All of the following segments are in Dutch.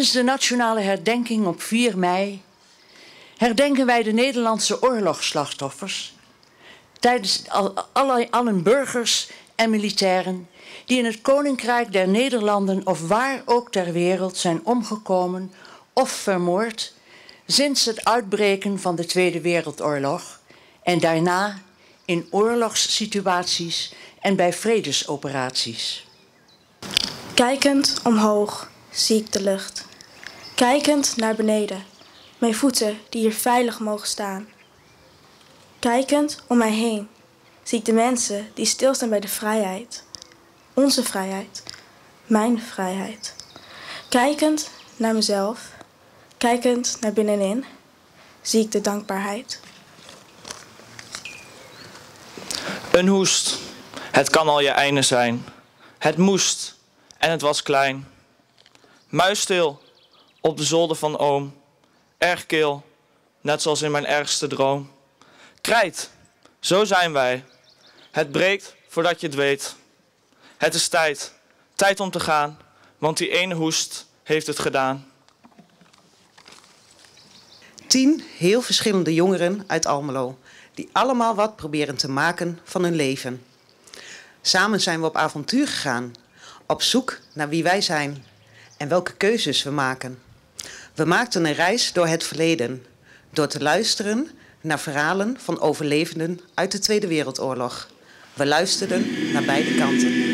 Tijdens de nationale herdenking op 4 mei herdenken wij de Nederlandse oorlogsslachtoffers. Tijdens alle, allen burgers en militairen die in het Koninkrijk der Nederlanden of waar ook ter wereld zijn omgekomen of vermoord sinds het uitbreken van de Tweede Wereldoorlog en daarna in oorlogssituaties en bij vredesoperaties. Kijkend omhoog zie ik de lucht. Kijkend naar beneden, mijn voeten die hier veilig mogen staan. Kijkend om mij heen zie ik de mensen die stilstaan bij de vrijheid. Onze vrijheid, mijn vrijheid. Kijkend naar mezelf, kijkend naar binnenin, zie ik de dankbaarheid. Een hoest, het kan al je einde zijn. Het moest en het was klein. Muisstil op de zolder van oom, erg kil, net zoals in mijn ergste droom. Krijt, zo zijn wij. Het breekt voordat je het weet. Het is tijd, tijd om te gaan, want die ene hoest heeft het gedaan. Tien heel verschillende jongeren uit Almelo, die allemaal wat proberen te maken van hun leven. Samen zijn we op avontuur gegaan, op zoek naar wie wij zijn en welke keuzes we maken. We maakten een reis door het verleden, door te luisteren naar verhalen van overlevenden uit de Tweede Wereldoorlog. We luisterden naar beide kanten.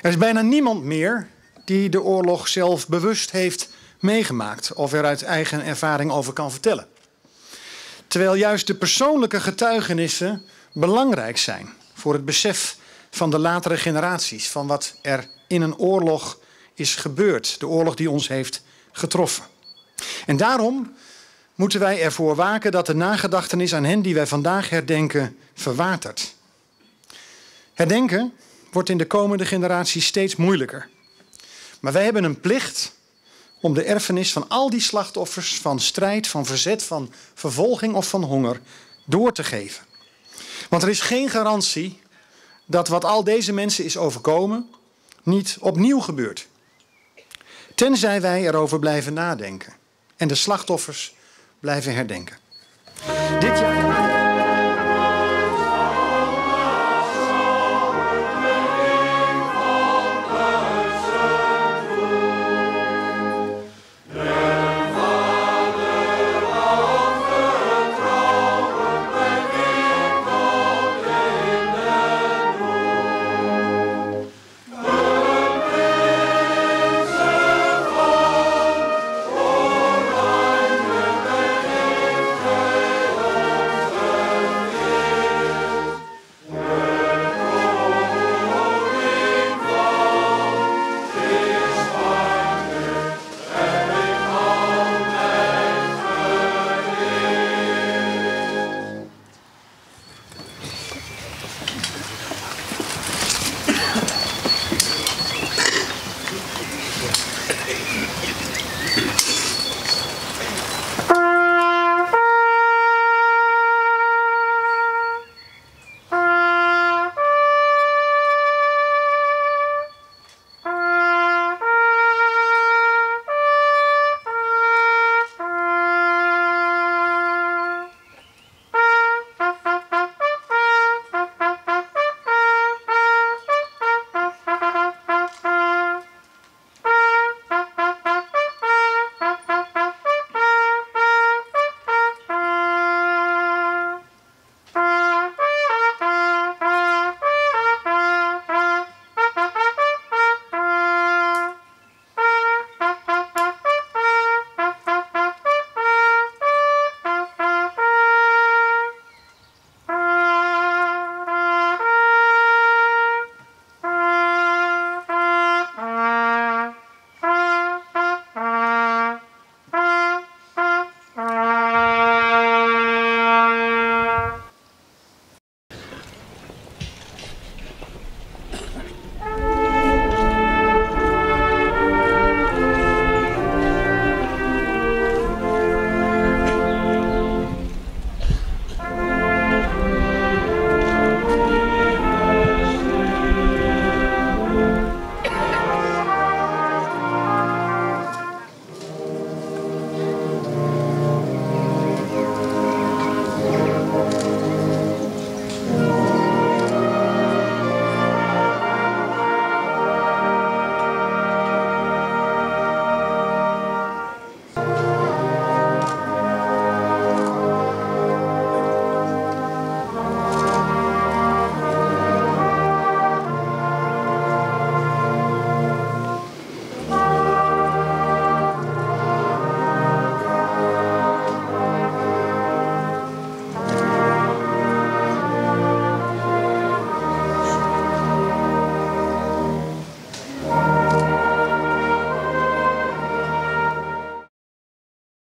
Er is bijna niemand meer die de oorlog zelf bewust heeft meegemaakt of er uit eigen ervaring over kan vertellen. Terwijl juist de persoonlijke getuigenissen belangrijk zijn voor het besef van de latere generaties van wat er in een oorlog is gebeurd, de oorlog die ons heeft getroffen. En daarom moeten wij ervoor waken dat de nagedachtenis aan hen die wij vandaag herdenken verwatert. Herdenken wordt in de komende generaties steeds moeilijker. Maar wij hebben een plicht om de erfenis van al die slachtoffers van strijd, van verzet, van vervolging of van honger door te geven. Want er is geen garantie dat wat al deze mensen is overkomen niet opnieuw gebeurt. Tenzij wij erover blijven nadenken en de slachtoffers blijven herdenken. Dit jaar.